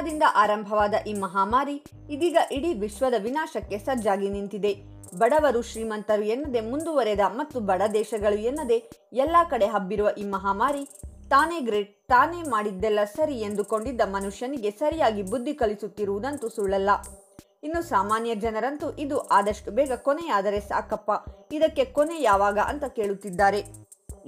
ಚೀನಾದಿಂದ ಆರಂಭವಾದ ಈ ಮಹಾಮಾರಿ ಇದೀಗ ಇಡೀ ವಿಶ್ವದ ವಿನಾಶಕ್ಕೆ ಸಜ್ಜಾಗಿ ನಿಂತಿದೆ. ಬಡವರು ಶ್ರೀಮಂತರು ಎನ್ನದೆ ಮುಂದುವರೆದ ಮತ್ತು ಬಡ ದೇಶಗಳು ಎನ್ನದೆ ಎಲ್ಲ ಕಡೆ ಹಬ್ಬಿರುವ ಈ ಮಹಾಮಾರಿ ತಾನೇ ಗ್ರೇಟ್, ತಾನೇ ಮಾಡಿದ್ದೆಲ್ಲ ಸರಿ ಎಂದುಕೊಂಡಿದ್ದ ಮನುಷ್ಯನಿಗೆ ಸರಿಯಾಗಿ ಬುದ್ಧಿ ಕಲಿಸುತ್ತಿರುವುದಂತೂ ಸುಳ್ಳಲ್ಲ. ಇನ್ನು ಸಾಮಾನ್ಯ ಜನರಂತೂ ಇದು ಆದಷ್ಟು ಬೇಗ ಕೊನೆಯಾದರೆ ಸಾಕಪ್ಪ, ಇದಕ್ಕೆ ಕೊನೆ ಯಾವಾಗ ಅಂತ ಕೇಳುತ್ತಿದ್ದಾರೆ.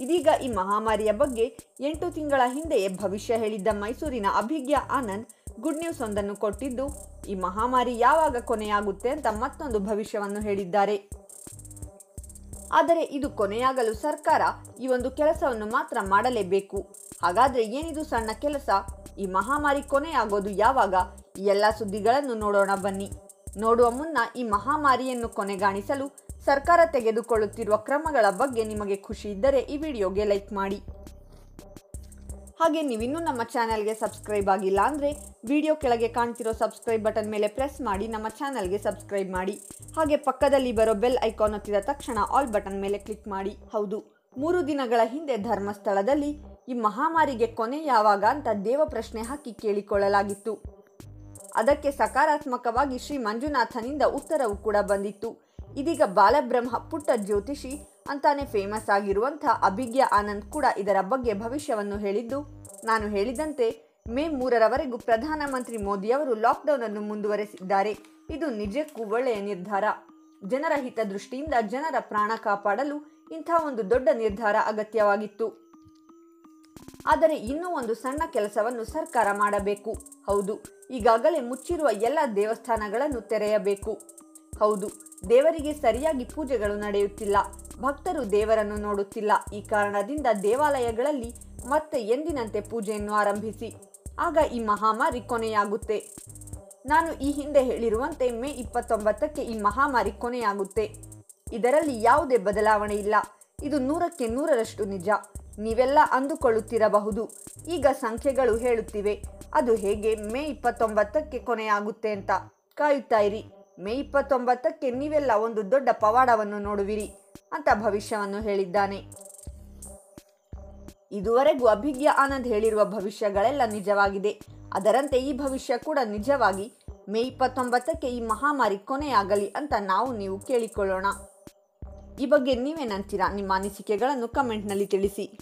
ಇದೀಗ ಈ ಮಹಾಮಾರಿಯ ಬಗ್ಗೆ ಎಂಟು ತಿಂಗಳ ಹಿಂದೆಯೇ ಭವಿಷ್ಯ ಹೇಳಿದ್ದ ಮೈಸೂರಿನ ಅಭಿಜ್ಞಾ ಆನಂದ್ ಗುಡ್ ನ್ಯೂಸ್ ಒಂದನ್ನು ಕೊಟ್ಟಿದ್ದು, ಈ ಮಹಾಮಾರಿ ಯಾವಾಗ ಕೊನೆಯಾಗುತ್ತೆ ಅಂತ ಮತ್ತೊಂದು ಭವಿಷ್ಯವನ್ನು ಹೇಳಿದ್ದಾರೆ. ಆದರೆ ಇದು ಕೊನೆಯಾಗಲು ಸರ್ಕಾರ ಈ ಒಂದು ಕೆಲಸವನ್ನು ಮಾತ್ರ ಮಾಡಲೇಬೇಕು. ಹಾಗಾದ್ರೆ ಏನಿದು ಸಣ್ಣ ಕೆಲಸ? ಈ ಮಹಾಮಾರಿ ಕೊನೆಯಾಗೋದು ಯಾವಾಗ? ಎಲ್ಲ ಸುದ್ದಿಗಳನ್ನು ನೋಡೋಣ ಬನ್ನಿ. ನೋಡುವ ಮುನ್ನ ಈ ಮಹಾಮಾರಿಯನ್ನು ಕೊನೆಗಾಣಿಸಲು ಸರ್ಕಾರ ತೆಗೆದುಕೊಳ್ಳುತ್ತಿರುವ ಕ್ರಮಗಳ ಬಗ್ಗೆ ನಿಮಗೆ ಖುಷಿ ಇದ್ದರೆ ಈ ವಿಡಿಯೋಗೆ ಲೈಕ್ ಮಾಡಿ. ಹಾಗೆ ನೀವಿನ್ನೂ ನಮ್ಮ ಚಾನಲ್ಗೆ ಸಬ್ಸ್ಕ್ರೈಬ್ ಆಗಿಲ್ಲ ಅಂದರೆ ವಿಡಿಯೋ ಕೆಳಗೆ ಕಾಣ್ತಿರೋ ಸಬ್ಸ್ಕ್ರೈಬ್ ಬಟನ್ ಮೇಲೆ ಪ್ರೆಸ್ ಮಾಡಿ, ನಮ್ಮ ಚಾನಲ್ಗೆ ಸಬ್ಸ್ಕ್ರೈಬ್ ಮಾಡಿ. ಹಾಗೆ ಪಕ್ಕದಲ್ಲಿ ಬರೋ ಬೆಲ್ ಐಕಾನ್ ಒತ್ತಿದ ತಕ್ಷಣ ಆಲ್ ಬಟನ್ ಮೇಲೆ ಕ್ಲಿಕ್ ಮಾಡಿ. ಹೌದು, ಮೂರು ದಿನಗಳ ಹಿಂದೆ ಧರ್ಮಸ್ಥಳದಲ್ಲಿ ಈ ಮಹಾಮಾರಿಗೆ ಕೊನೆ ಯಾವಾಗ ಅಂತ ದೇವ ಪ್ರಶ್ನೆ ಹಾಕಿ ಕೇಳಿಕೊಳ್ಳಲಾಗಿತ್ತು. ಅದಕ್ಕೆ ಸಕಾರಾತ್ಮಕವಾಗಿ ಶ್ರೀ ಮಂಜುನಾಥನಿಂದ ಉತ್ತರವು ಕೂಡ ಬಂದಿತ್ತು. ಇದೀಗ ಬಾಲಬ್ರಹ್ಮ ಪುಟ್ಟ ಜ್ಯೋತಿಷಿ ಅಂತಾನೆ ಫೇಮಸ್ ಆಗಿರುವಂಥ ಅಭಿಜ್ಞಾ ಆನಂದ್ ಕೂಡ ಇದರ ಬಗ್ಗೆ ಭವಿಷ್ಯವನ್ನು ಹೇಳಿದ್ದು, ನಾನು ಹೇಳಿದಂತೆ ಮೇ ಮೂರರವರೆಗೂ ಪ್ರಧಾನಮಂತ್ರಿ ಮೋದಿಯವರು ಲಾಕ್ಡೌನ್ ಅನ್ನು ಮುಂದುವರೆಸಿದ್ದಾರೆ. ಇದು ನಿಜಕ್ಕೂ ಒಳ್ಳೆಯ ನಿರ್ಧಾರ. ಜನರ ಹಿತದೃಷ್ಟಿಯಿಂದ ಜನರ ಪ್ರಾಣ ಕಾಪಾಡಲು ಇಂಥ ಒಂದು ದೊಡ್ಡ ನಿರ್ಧಾರ ಅಗತ್ಯವಾಗಿತ್ತು. ಆದರೆ ಇನ್ನೂ ಒಂದು ಸಣ್ಣ ಕೆಲಸವನ್ನು ಸರ್ಕಾರ ಮಾಡಬೇಕು. ಹೌದು, ಈಗಾಗಲೇ ಮುಚ್ಚಿರುವ ಎಲ್ಲ ದೇವಸ್ಥಾನಗಳನ್ನು ತೆರೆಯಬೇಕು. ಹೌದು, ದೇವರಿಗೆ ಸರಿಯಾಗಿ ಪೂಜೆಗಳು ನಡೆಯುತ್ತಿಲ್ಲ. ಭಕ್ತರು ದೇವರನ್ನು ನೋಡುತ್ತಿಲ್ಲ. ಈ ಕಾರಣದಿಂದ ದೇವಾಲಯಗಳಲ್ಲಿ ಮತ್ತೆ ಎಂದಿನಂತೆ ಪೂಜೆಯನ್ನು ಆರಂಭಿಸಿ. ಆಗ ಈ ಮಹಾಮಾರಿ ಕೊನೆಯಾಗುತ್ತೆ. ನಾನು ಈ ಹಿಂದೆ ಹೇಳಿರುವಂತೆ ಮೇ ಇಪ್ಪತ್ತೊಂಬತ್ತಕ್ಕೆ ಈ ಮಹಾಮಾರಿ ಕೊನೆಯಾಗುತ್ತೆ. ಇದರಲ್ಲಿ ಯಾವುದೇ ಬದಲಾವಣೆ ಇಲ್ಲ. ಇದು ನೂರಕ್ಕೆ ನೂರರಷ್ಟು ನಿಜ. ನೀವೆಲ್ಲ ಅಂದುಕೊಳ್ಳುತ್ತಿರಬಹುದು. ಈಗ ಸಂಖ್ಯೆಗಳು ಹೇಳುತ್ತಿವೆ. ಅದು ಹೇಗೆ ಮೇ ಇಪ್ಪತ್ತೊಂಬತ್ತಕ್ಕೆ ಕೊನೆಯಾಗುತ್ತೆ ಅಂತ ಕಾಯುತ್ತಾ ಇರಿ. ಮೇ ಇಪ್ಪತ್ತೊಂಬತ್ತಕ್ಕೆ ನೀವೆಲ್ಲ ಒಂದು ದೊಡ್ಡ ಪವಾಡವನ್ನು ನೋಡುವಿರಿ. ಅಂತ ಭವಿಷ್ಯವನ್ನು ಹೇಳಿದ್ದಾನೆ. ಇದುವರೆಗೂ ಅಭಿಜ್ಞ ಆನಂದ್ ಹೇಳಿರುವ ಭವಿಷ್ಯಗಳೆಲ್ಲ ನಿಜವಾಗಿದೆ. ಅದರಂತೆ ಈ ಭವಿಷ್ಯ ಕೂಡ ನಿಜವಾಗಿ ಮೇ ಇಪ್ಪತ್ತೊಂಬತ್ತಕ್ಕೆ ಈ ಮಹಾಮಾರಿ ಕೊನೆಯಾಗಲಿ ಅಂತ ನಾವು ನೀವು ಕೇಳಿಕೊಳ್ಳೋಣ. ಈ ಬಗ್ಗೆ ನೀವೇನಂತೀರಾ? ನಿಮ್ಮ ಅನಿಸಿಕೆಗಳನ್ನು ಕಮೆಂಟ್ನಲ್ಲಿ ತಿಳಿಸಿ.